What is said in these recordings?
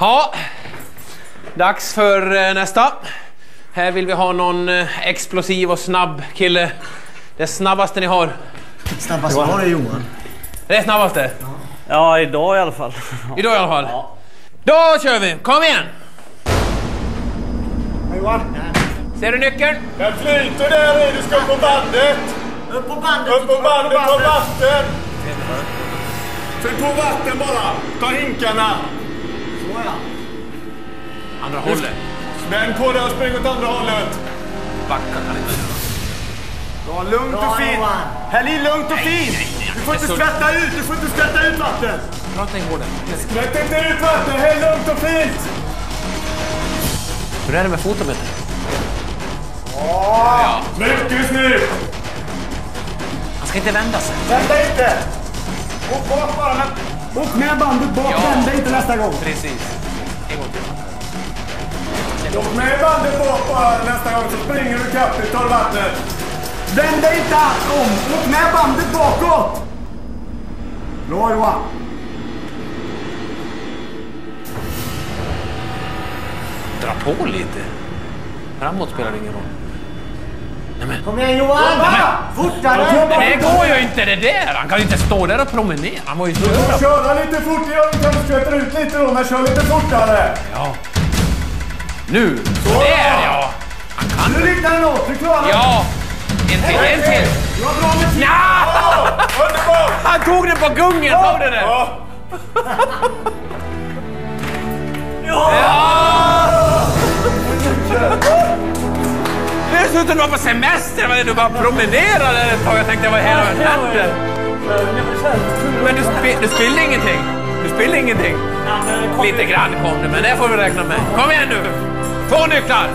Ja, dags för eh, nästa. Här vill vi ha någon eh, explosiv och snabb kille. Det snabbaste ni har. Snabbast var det Johan. Det är snabbaste. Ja, idag i alla fall. Idag i alla fall. Då kör vi! Kom igen! Johan. Ser du nyckeln? Den flyter där i, du ska upp på bandet! Upp på bandet. Upp på bandet, ta vatten! Fyll på vatten bara! Ta hinkarna! Andra hållet. Vänd på dig och spring åt andra hållet! Backa kan inte. Ja, lugnt Bra, och fint! Häll i lugnt och fint! Du får inte skvätta ut, du får inte skvätta ut vatten! Prata in gården. Skvätt inte ut vatten, häll lugnt och fint! Hur är det med fotometern? Ja. Mycket snyggt! Han ska inte vända sig. Vända inte! Åk bak bara, men... Åk med bandet bak, Ja. vända inte nästa gång! Precis. En gång till. Åk med bandet bak bara nästa gång så springer du ikapp dig, tar vattnet! Vända inte om! Åk med bandet bakåt! Bra Johan! Dra på lite. Framåt spelar det ingen roll. Kom igen Johan! Fortare! Inte det där! Han kan ju inte stå där och promenera. Han var ju får snurra. köra lite fort igen, kan du skvätta ut lite då, men kör lite fortare! Ja. Nu! Där ja! Han kan Nu riktar den åt, du klarar det! Ja! En till, en till! Du har bra med tid! Ja! Underbart! Han tog den på gungen! Såg du det? Att du var på semester, men du bara promenerade ett tag. Jag tänkte, vad i hela världen händer? Men du, spe, du spillde ingenting? Du spillde ingenting? Lite grann kom det, men det får vi räkna med. Kom igen nu! Två nycklar!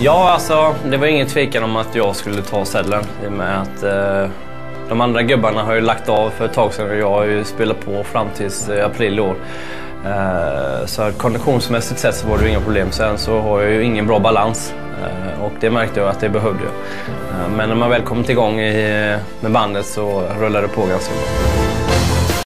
Ja, alltså det var ingen tvekan om att jag skulle ta sedlen i och med att eh, de andra gubbarna har ju lagt av för ett tag sedan och jag har ju spelat på fram tills eh, april i år. Eh, så konditionsmässigt sett så var det inga problem. Sen så har jag ju ingen bra balans eh, och det märkte jag att det behövde jag. Eh, men när man väl kommit igång med bandet så rullade det på ganska bra.